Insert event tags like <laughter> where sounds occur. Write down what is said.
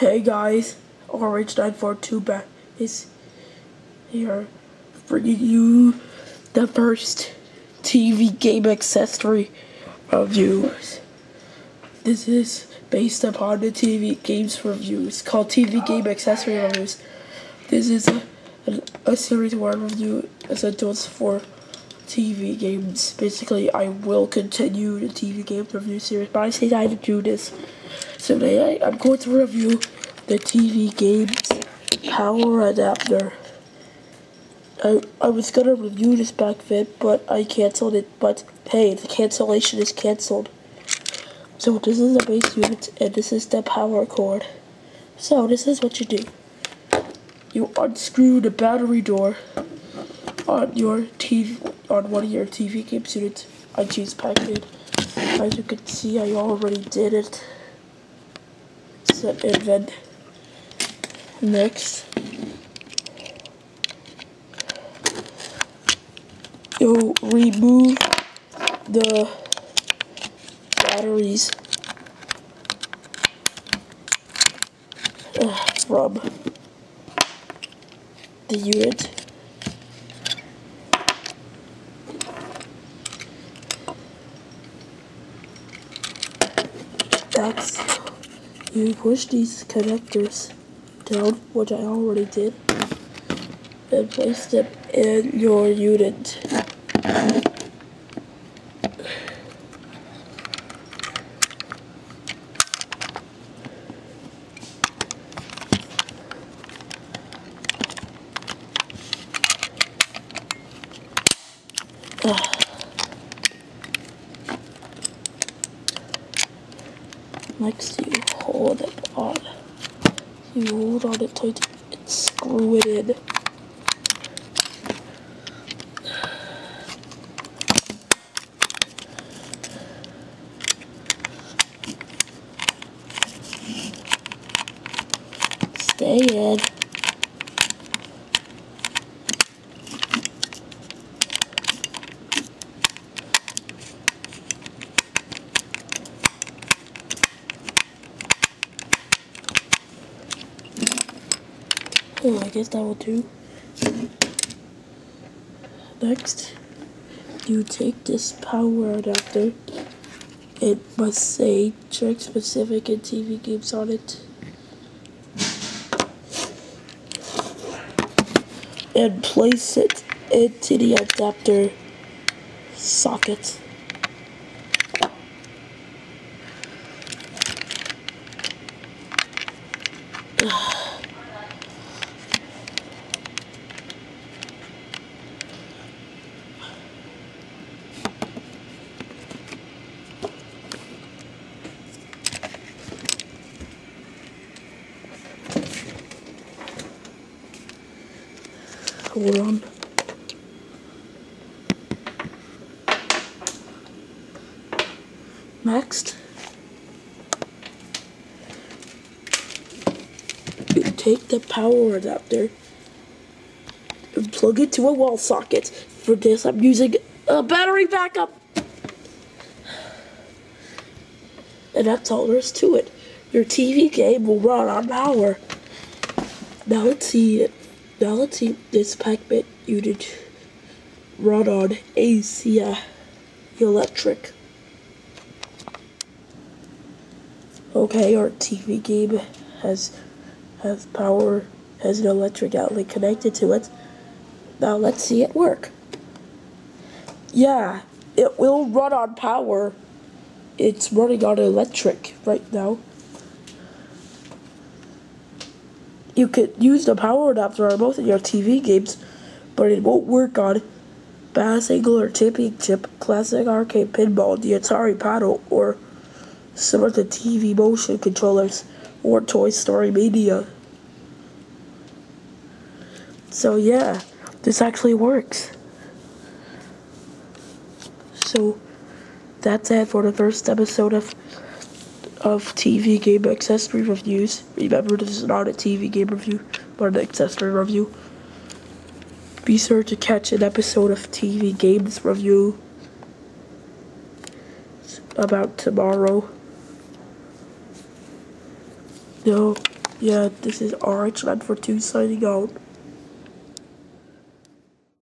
Hey guys, RH942 back is here bringing you the first TV game accessory reviews. This is based upon the TV games reviews called TV game accessory reviews. This is a, a, a series where I review essentials for TV games. Basically, I will continue the TV game review series, but I say I to do this. So today, I'm going to review the TV games power adapter. I, I was gonna review this back then, but I canceled it. But hey, the cancellation is canceled. So this is the base unit, and this is the power cord. So this is what you do. You unscrew the battery door on your TV on one of your TV game units. I choose Pac-Man. As you can see, I already did it. Set and then next, you remove the batteries uh, from the unit. You push these connectors down, which I already did, and place them in your unit. <sighs> Ah. Next, you hold it on. You hold on it tight and screw it in. Stay in. Oh, I guess that will do. Next, you take this power adapter. It must say Jakks Pacific and TV games on it. And place it into the adapter socket. <sighs> Hold on. Next, take the power adapter and plug it to a wall socket. For this, I'm using a battery backup. And that's all there is to it. Your TV game will run on power. Now let's see it. Now let's see this Pac-Man unit run on AC electric. Okay, our TV game has has power, has an electric outlet connected to it. Now let's see it work. Yeah, it will run on power. It's running on electric right now. You could use the power adapter on both of your TV games, but it won't work on Bass Angler Championship, Classic Arcade Pinball, the Atari Paddle, or some of the TV motion controllers, or Toy Story Media. So yeah, this actually works. So that's it for the first episode of of TV game accessory reviews. Remember, this is not a TV game review, but an accessory review. Be sure to catch an episode of TV games review about tomorrow. No, yeah, this is RH942 signing out.